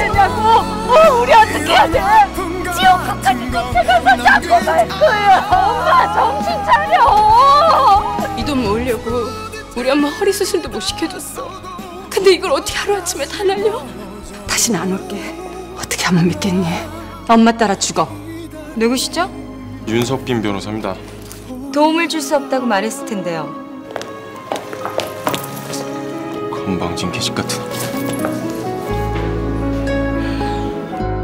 되냐고 어, 우리 어떻게 해야 돼 지옥 끝까지 쫓아가서 잡고 갈 거야 엄마 정신 차려 이 돈 모으려고 우리 엄마 허리 수술도 못 시켜줬어. 근데 이걸 어떻게 하루아침에 다 날려? 다시는 안 올게. 어떻게 하면 믿겠니? 엄마 따라 죽어. 누구시죠? 윤석빈 변호사입니다. 도움을 줄 수 없다고 말했을 텐데요. 건방진 개식 같은.